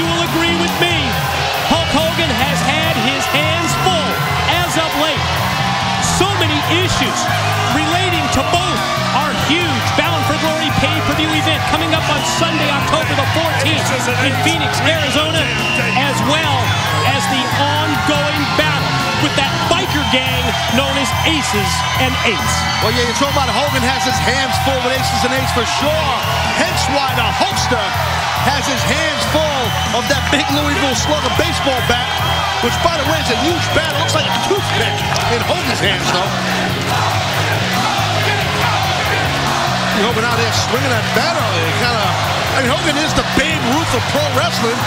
you will agree with me. Hulk Hogan has had his hands full as of late. So many issues relating to both our huge Bound for Glory pay-per-view event coming up on Sunday, October the 14th in Phoenix, Arizona, as well as the ongoing battle with that biker gang known as Aces and Eights. Well, yeah, you're talking about Hogan has his hands full with aces and eights for sure. Hence why of that big Louisville Slugger baseball bat, which, by the way, is a huge bat. It looks like a toothpick in Hogan's hands, though. See Hogan out there swinging that bat earlier. Kind of, I mean, Hogan is the Babe Ruth of pro wrestling.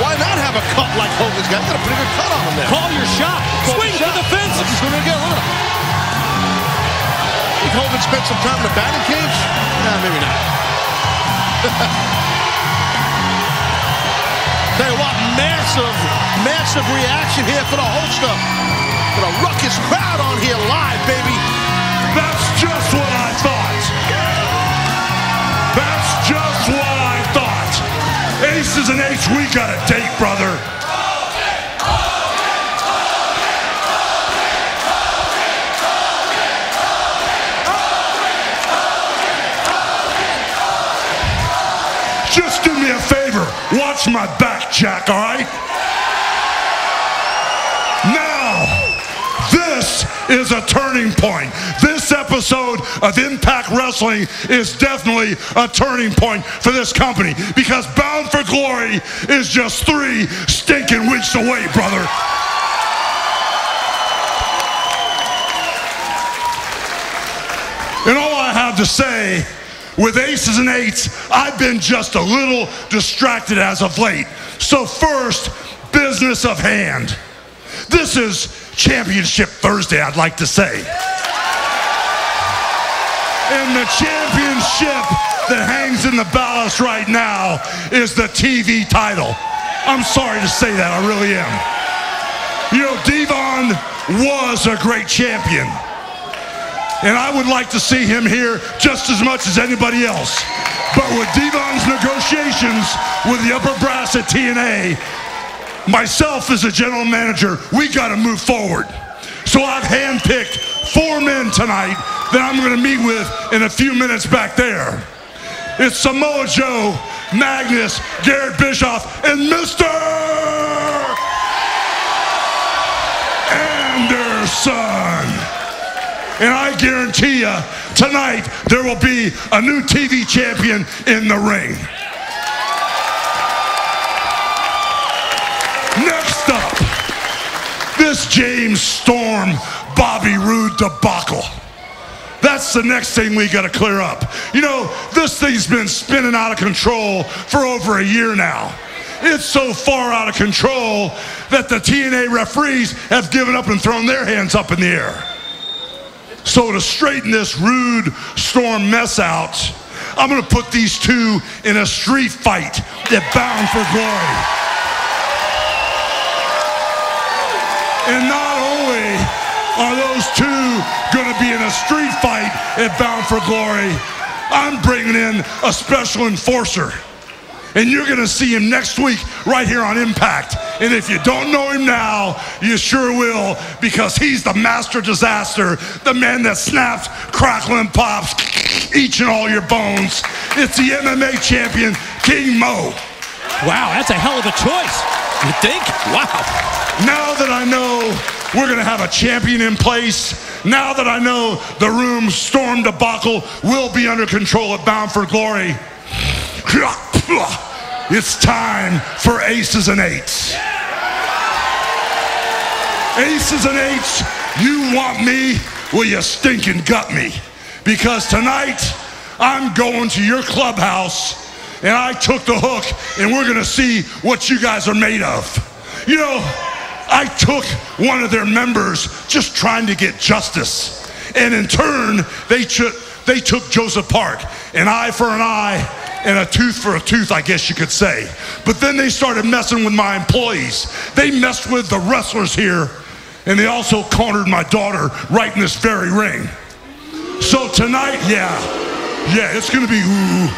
Why not have a cut like Hogan's got? He's got a pretty good cut on him there. Call your shot. Swing for the fence. Look, he's doing it again. Look at him. Think Hogan spent some time in the batting cage? Massive, massive reaction here for the Hulkster. Got a ruckus crowd on here live, baby. That's just what I thought. That's just what I thought. Aces and eights, we got a date, brother. Watch my back, Jack, all right? Now, this is a turning point. This episode of Impact Wrestling is definitely a turning point for this company because Bound for Glory is just three stinking weeks away, brother. And all I have to say with aces and eights, I've been just a little distracted as of late. So, first, business of hand. This is Championship Thursday, I'd like to say. And the championship that hangs in the balance right now is the TV title. I'm sorry to say that, I really am. You know, Devon was a great champion. And I would like to see him here just as much as anybody else. But with Devon's negotiations with the upper brass at TNA, myself as a general manager, we got to move forward. So I've handpicked four men tonight that I'm going to meet with in a few minutes back there. It's Samoa Joe, Magnus, Garrett Bischoff, and Mr. Anderson. And I guarantee you, tonight there will be a new TV champion in the ring. Next up, this James Storm Bobby Roode debacle. That's the next thing we got to clear up. You know, this thing's been spinning out of control for over a year now. It's so far out of control that the TNA referees have given up and thrown their hands up in the air. So to straighten this Roode Storm mess out, I'm going to put these two in a street fight at Bound for Glory. And not only are those two going to be in a street fight at Bound for Glory, I'm bringing in a special enforcer. And you're going to see him next week right here on Impact. And if you don't know him now, you sure will because he's the master disaster, the man that snaps, crackling pops, each and all your bones. It's the MMA champion, King Mo. Wow, that's a hell of a choice. You think? Wow. Now that I know we're going to have a champion in place, now that I know the Roode Storm debacle will be under control at Bound for Glory, it's time for aces and eights. Aces and eights, you want me? Well, you stinking gut me. Because tonight, I'm going to your clubhouse and I took the hook and we're gonna see what you guys are made of. You know, I took one of their members just trying to get justice. And in turn, they took, they took Joseph Park, an eye for an eye and a tooth for a tooth, I guess you could say. But then they started messing with my employees. They messed with the wrestlers here, and they also cornered my daughter right in this very ring. So tonight, yeah, Yeah, it's to be ooh,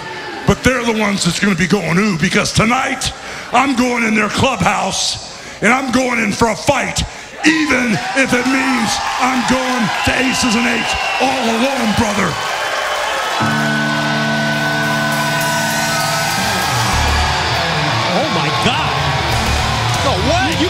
but they're the ones that's to be going ooh because tonight I'm going in their clubhouse and I'm going in for a fight, even if it means I'm going to aces and eights all alone, brother.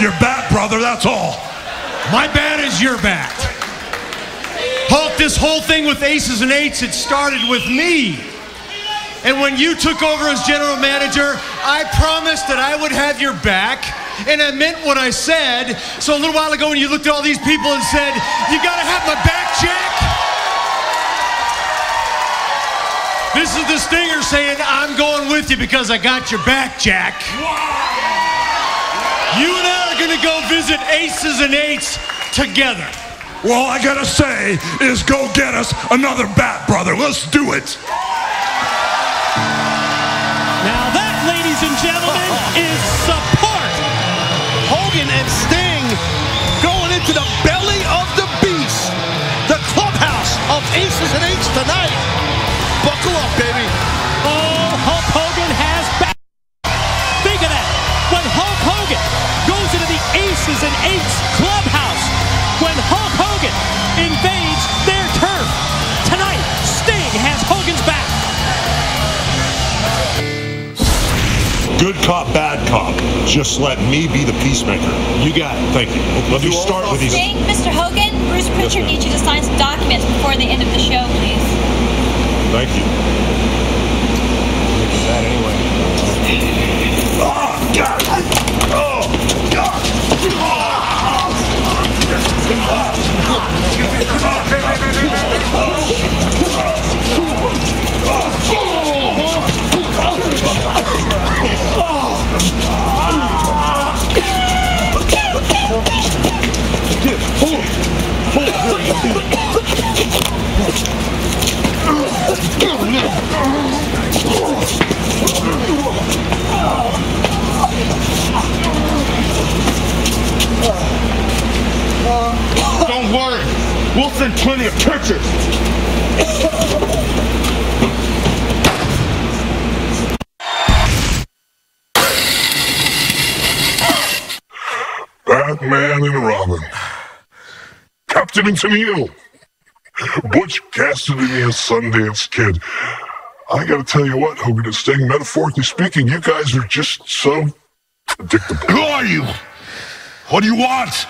Your bat, brother, that's all. My bat is your bat. Hulk, this whole thing with aces and eights, it started with me. And when you took over as general manager, I promised that I would have your back. And I meant what I said. So a little while ago, when you looked at all these people and said, You gotta have my back, Jack. This is the stinger saying, I'm going with you because I got your back, Jack. You and I gonna go visit aces and eights together. Well, all I gotta say is go get us another bat, brother. Let's do it. Now that, ladies and gentlemen, is support. Hogan and Sting going into the belly of the beast. The clubhouse of aces and eights tonight. Buckle up, baby. Cop. Just let me be the peacemaker. You got it. Thank you. Let me start with these. Sting, Mr. Hogan, Bruce Prichard ma'am. needs you to sign some documents before the end of the show, please. Thank you. Look at that anyway. Oh, God. Oh, God. Don't worry. We'll send plenty of pictures. Batman and Robin. Captain and Tennille. Butch Cassidy and Sundance Kid. I gotta tell you what, Hogan and Sting, metaphorically speaking, you guys are just so predictable. Who are you? What do you want?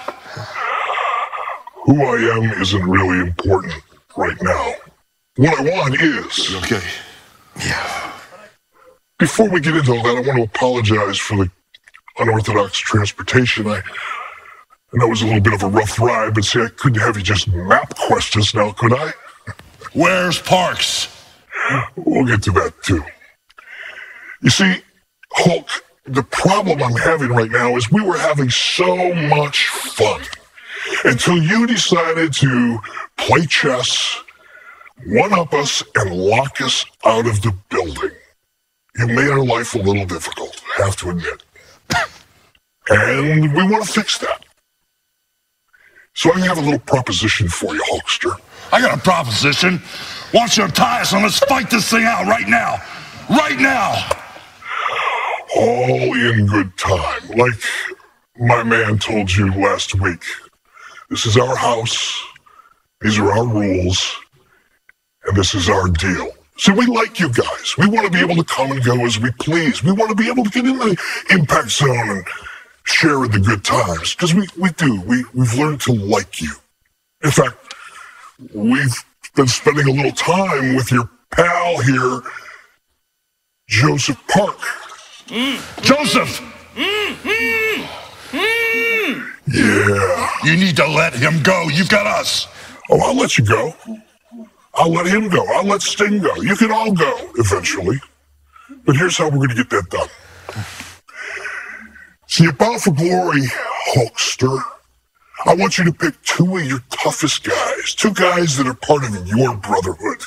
Who I am isn't really important right now. What I want is. Okay. Yeah. Before we get into all that, I want to apologize for the unorthodox transportation. I, I know it was a little bit of a rough ride, but see, I couldn't have you just MapQuest us now, could I? Where's Parks? We'll get to that too. You see, Hulk, the problem I'm having right now is we were having so much fun until you decided to play chess, one up us, and lock us out of the building. You made our life a little difficult, I have to admit. And we want to fix that. So I have a little proposition for you, Hulkster. I got a proposition. Why don't you tie us and let's fight this thing out right now? Right now! all in good time. Like my man told you last week. This is our house, these are our rules, and this is our deal. See, we like you guys. We want to be able to come and go as we please. We want to be able to get in the impact zone and share in the good times. Because we, we do. We, we've learned to like you. In fact, we've been spending a little time with your pal here, Joseph Park. Mm. Joseph, mm-hmm. Mm-hmm. Yeah. you need to let him go. You've got us. Oh, I'll let you go. I'll let him go. I'll let Sting go. You can all go eventually. But here's how we're going to get that done. See, at Bound for Glory, Hulkster, I want you to pick two of your toughest guys, two guys that are part of your brotherhood,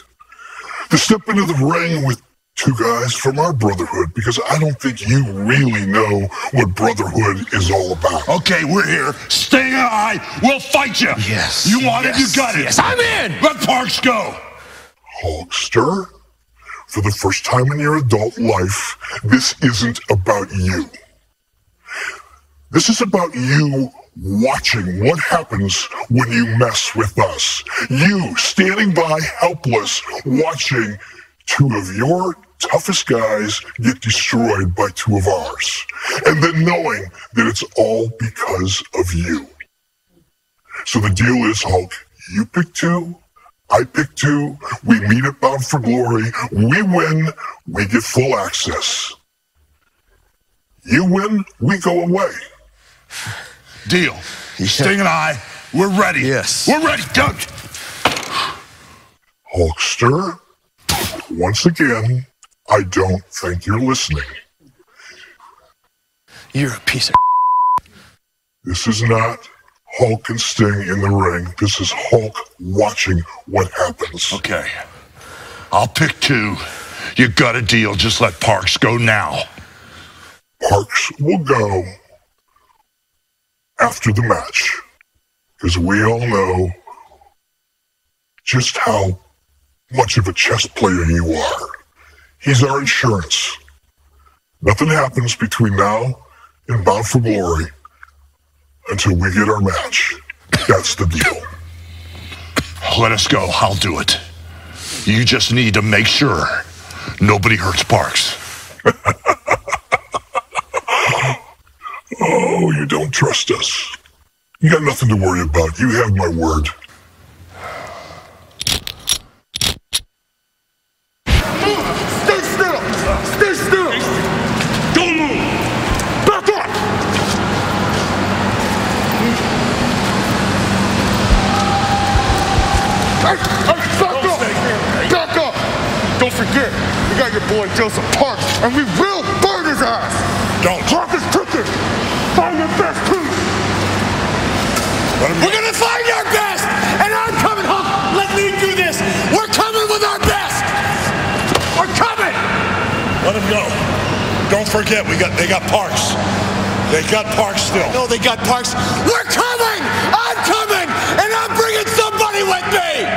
to step into the ring with two guys from our brotherhood because I don't think you really know what brotherhood is all about. Okay, we're here. Sting and I will fight you. Yes, You want it, you got it. yes, I'm in. Let Parks go. Hulkster, for the first time in your adult life, this isn't about you. This is about you watching what happens when you mess with us. You standing by helpless, watching two of your toughest guys get destroyed by two of ours. And then knowing that it's all because of you. So the deal is, Hulk, you pick two, I pick two, we meet at Bound for Glory, we win, we get full access. You win, we go away. Deal. Sting and I, we're ready. Yes. We're ready. Go. Hulkster, once again, I don't think you're listening. You're a piece of. This is not Hulk and Sting in the ring. This is Hulk watching what happens. Okay. I'll pick two. You got a deal. Just let Parks go now. Parks will go after the match because we all know just how much of a chess player you are. He's our insurance. Nothing happens between now and Bound for Glory until we get our match. That's the deal. Let us go. I'll do it. You just need to make sure nobody hurts Parks. Oh, you don't trust us. You got nothing to worry about. You have my word. Hey, hey, back up! Back up! Don't forget, we got your boy Joseph Parks, and we will burn his ass! Don't. Clock is ticking! Find your best piece! We're gonna find our best, and I'm coming, Hulk. Let me do this. We're coming with our best. We're coming. Let him go. Don't forget, we got they got Parks. They got Parks still. No, they got Parks. We're coming. I'm coming, and I'm bringing somebody with me.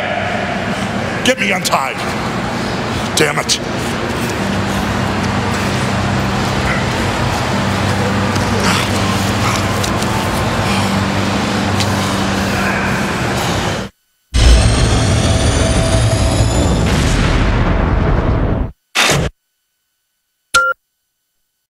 Get me untied. Damn it.